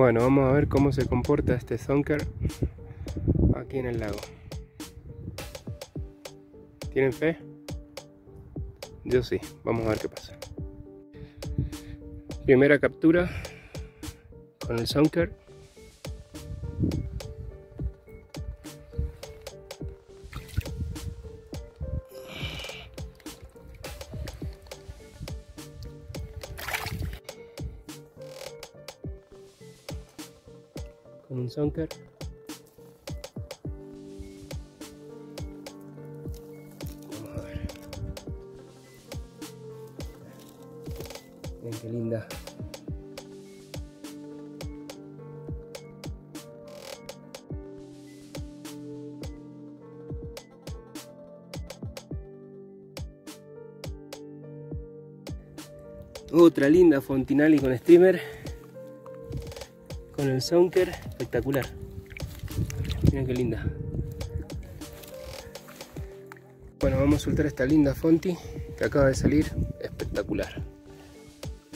Bueno, vamos a ver cómo se comporta este Zonker aquí en el lago. ¿Tienen fe? Yo sí, vamos a ver qué pasa. Primera captura con el Zonker. Un. Miren qué linda. Otra linda Fontinali con streamer con el Zonker espectacular. Miren qué linda. Bueno, vamos a soltar esta linda Fonti que acaba de salir. Espectacular.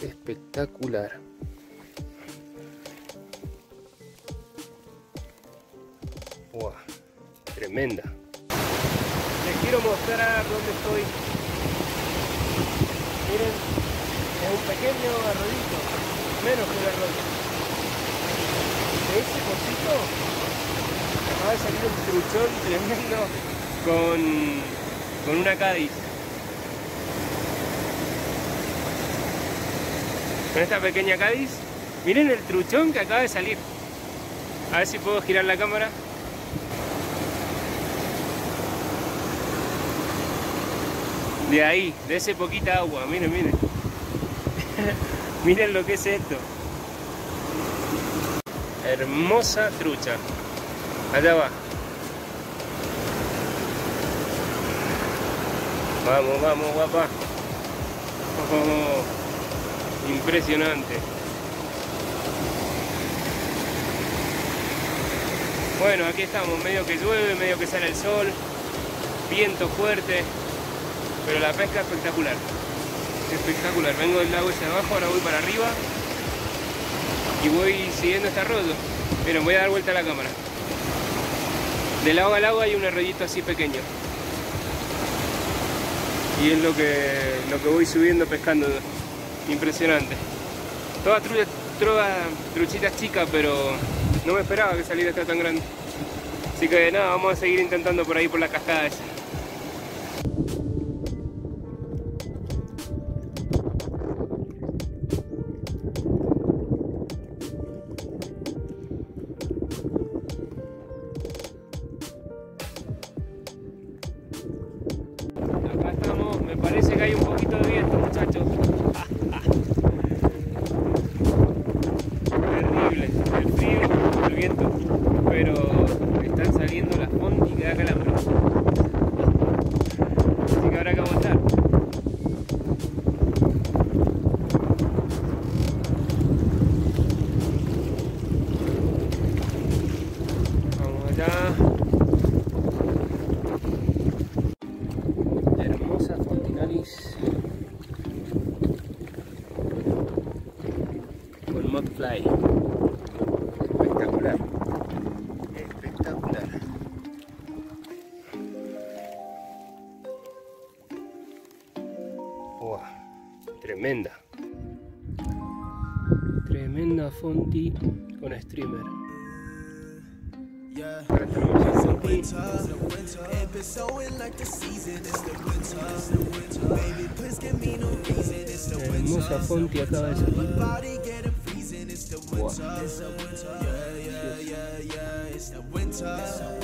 Espectacular. Wow, tremenda. Les quiero mostrar dónde estoy. Miren, es un pequeño arroyito, menos que un arroyo ese cosito acaba de salir un truchón tremendo con, con una Cádiz. Con esta pequeña Cádiz. Miren el truchón que acaba de salir. A ver si puedo girar la cámara. De ahí, de ese poquita agua, miren, miren. miren lo que es esto. Hermosa trucha. Allá va. Vamos, vamos, guapa. Impresionante. Bueno, aquí estamos, medio que llueve, medio que sale el sol, viento fuerte, pero la pesca espectacular. Espectacular. Vengo del lago ese abajo, ahora voy para arriba y voy siguiendo este arroyo. Miren, voy a dar vuelta a la cámara. De lado a lado hay un arroyito así pequeño. Y es lo que, lo que voy subiendo pescando. Impresionante. Todas truchitas chicas, pero no me esperaba que saliera esta tan grande. Así que nada, vamos a seguir intentando por ahí por la cascada esa. El frío, el viento, pero están saliendo las fondas y queda calambre. Así que habrá que aguantar. Vamos allá. Hermosa Fontinalis con Modfly. Tremenda. Tremenda Fonti con streamer. Tenemos el Fonti. Hermosa Fonti acaba de salir. Wow.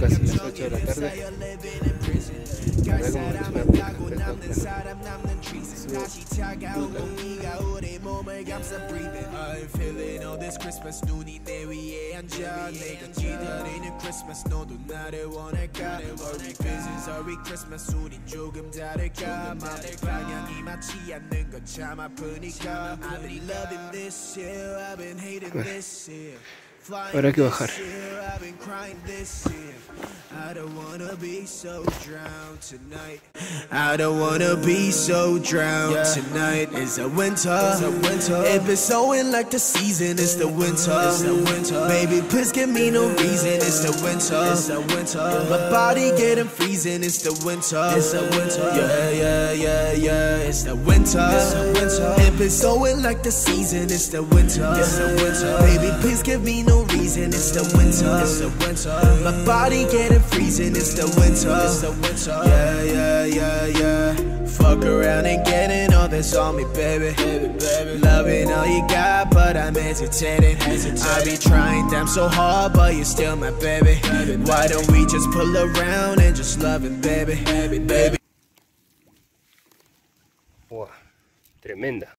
Casi las 8 de la tarde. Habrá que bajar. I don't wanna be so drowned tonight. I don't wanna be so drowned yeah. tonight. It's a winter. It's a winter. If it's snowing like the season, it's the winter. It's the winter. Baby, please give me no reason. It's the winter. It's the winter. My body getting freezing. It's the winter. It's the winter. Yeah, yeah, yeah, yeah. It's the winter. It's the winter. If it's snowing like the season, it's the winter. It's the winter. Baby, please give me no reason. It's the winter. It's the winter. My body getting freezing, it's the winter. It's the winter. Yeah, yeah, yeah, yeah. Fuck around and getting all this on me, baby. baby, baby. Loving all you got, but I'm hesitating. hesitating. I be trying damn so hard, but you're still my baby. baby Why don't we just pull around and just love it, baby? baby, baby. Wow, tremenda.